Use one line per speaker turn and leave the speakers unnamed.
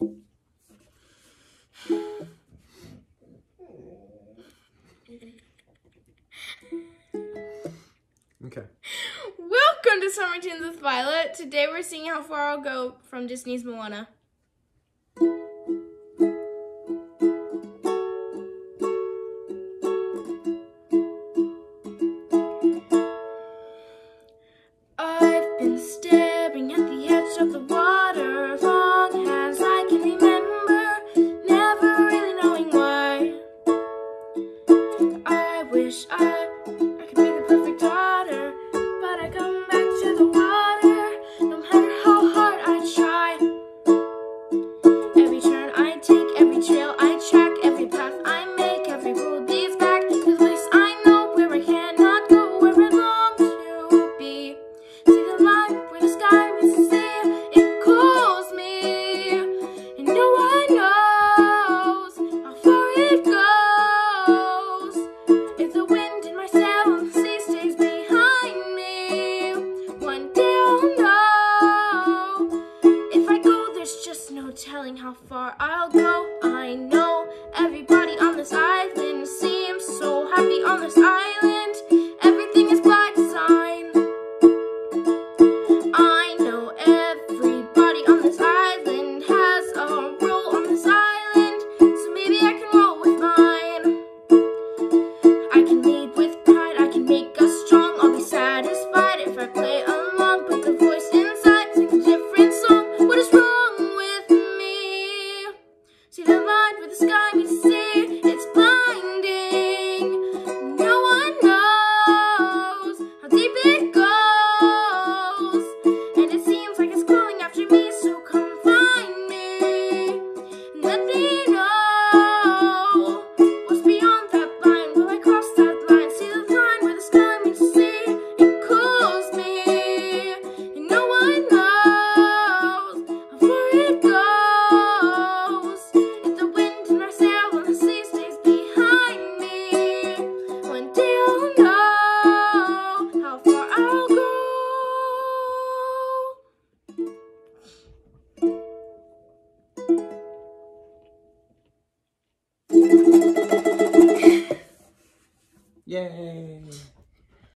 Okay.
Welcome to Summertunes with Violet. Today we're seeing how far I'll go from Disney's Moana. wish I telling how far I'll go. I know everybody.
Yay!